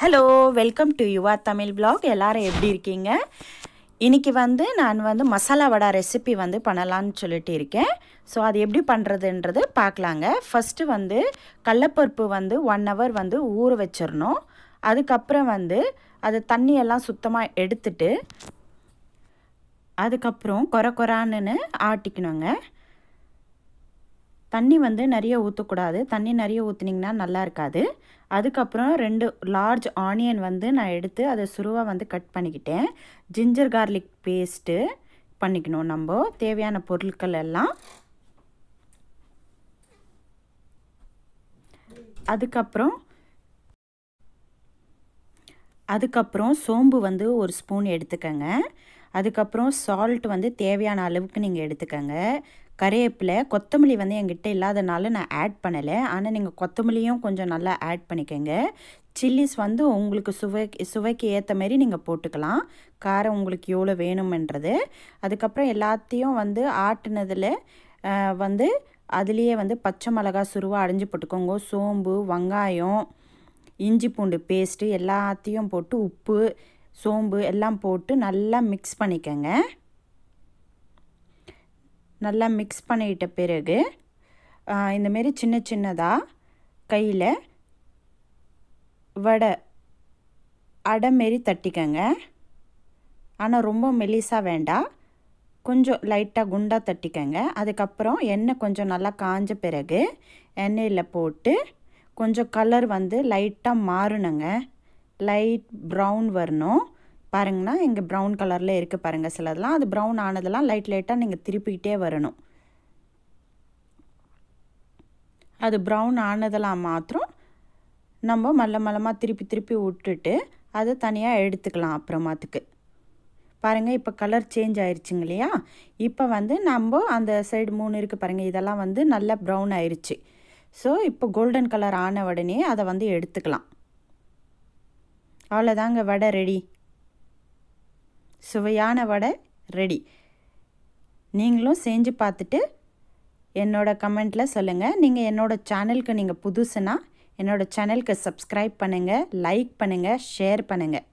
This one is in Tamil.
Hello welcome to Yuva Tamil blog எல்லாரும் எப்படி இருக்கீங்க? இன்றைக்கி வந்து நான் வந்து மசாலா வடை ரெசிபி வந்து பண்ணலான்னு சொல்லிட்டு இருக்கேன். ஸோ அது எப்படி பண்ணுறதுன்றது பார்க்கலாங்க. ஃபஸ்ட்டு வந்து கடலப்பருப்பு வந்து ஒன் ஹவர் வந்து ஊற வச்சிடணும். அதுக்கப்புறம் வந்து அது தண்ணியெல்லாம் சுத்தமாக எடுத்துட்டு அதுக்கப்புறம் கொர கொரான்னு ஆட்டிக்கணுங்க. தண்ணி வந்து நிறைய ஊற்றக்கூடாது தண்ணி நிறைய ஊற்றுனீங்கன்னா நல்லா இருக்காது. அதுக்கப்புறம் ரெண்டு லார்ஜ் ஆனியன் வந்து நான் எடுத்து அதை சுருவாக வந்து கட் பண்ணிக்கிட்டேன். ஜிஞ்சர் கார்லிக் பேஸ்ட்டு பண்ணிக்கணும் நம்ம. தேவையான பொருட்கள் எல்லாம். அதுக்கப்புறம் அதுக்கப்புறம் சோம்பு வந்து ஒரு ஸ்பூன் எடுத்துக்கங்க. அதுக்கப்புறம் சால்ட் வந்து தேவையான அளவுக்கு நீங்கள் எடுத்துக்கோங்க. கறிவேப்பிலை கொத்தமல்லி வந்து என்கிட்ட இல்லாதனால நான் ஆட் பண்ணலை. ஆனால் நீங்கள் கொத்தமல்லியும் கொஞ்சம் நல்லா ஆட் பண்ணிக்கோங்க. சில்லிஸ் வந்து உங்களுக்கு சுவை சுவைக்கு ஏற்ற மாரி நீங்கள் போட்டுக்கலாம். காரம் உங்களுக்கு எவ்வளோ வேணுமென்றது. அதுக்கப்புறம் எல்லாத்தையும் வந்து ஆட்டினதில் வந்து அதுலேயே வந்து பச்சை மிளகா சுருவாக அடைஞ்சு போட்டுக்கோங்க. சோம்பு வெங்காயம் இஞ்சி பூண்டு பேஸ்ட்டு எல்லாத்தையும் போட்டு உப்பு சோம்பு எல்லாம் போட்டு நல்லா மிக்ஸ் பண்ணிக்கங்க. நல்லா மிக்ஸ் பண்ணிட்ட பிறகு இந்தமாரி சின்ன சின்னதாக கையில் வடை அடை மாரி தட்டிக்கங்க. ஆனால் ரொம்ப மெலிசாக வேண்டாம் கொஞ்சம் லைட்டாக குண்டாக தட்டிக்கங்க. அதுக்கப்புறம் எண்ணெய் கொஞ்சம் நல்லா காஞ்ச பிறகு எண்ணெயில் போட்டு கொஞ்சம் கலர் வந்து லைட்டாக மாறணுங்க லைட் ப்ரௌன் வரணும். பாருங்கன்னா இங்கே ப்ரௌன் கலரில் இருக்குது பாருங்கள் சிலதெல்லாம். அது ப்ரௌன் ஆனதெல்லாம் லைட் லைட்டாக நீங்கள் திருப்பிக்கிட்டே வரணும். அது ப்ரௌன் ஆனதெல்லாம் மாத்திரம் நம்ம மல்ல மல்லமாக திருப்பி திருப்பி விட்டுட்டு அதை தனியாக எடுத்துக்கலாம் அப்புறமாத்துக்கு. பாருங்கள் இப்போ கலர் சேஞ்ச் ஆயிடுச்சுங்க இல்லையா? இப்போ வந்து நம்ம அந்த சைடு மூணு இருக்குது பாருங்கள் இதெல்லாம் வந்து நல்லா ப்ரௌன் ஆயிடுச்சு ஸோ இப்போ கோல்டன் கலர் ஆன உடனே அதை வந்து எடுத்துக்கலாம். அவ்வளோதாங்க வடை ரெடி சுவையான வடை ரெடி நீங்களும் செஞ்சு பார்த்துட்டு என்னோடய கமெண்ட்டில் சொல்லுங்கள் நீங்கள் என்னோடய சேனலுக்கு நீங்கள் புதுசுனா என்னோடய சேனலுக்கு சப்ஸ்கிரைப் பண்ணுங்கள் லைக் பண்ணுங்கள் ஷேர் பண்ணுங்கள்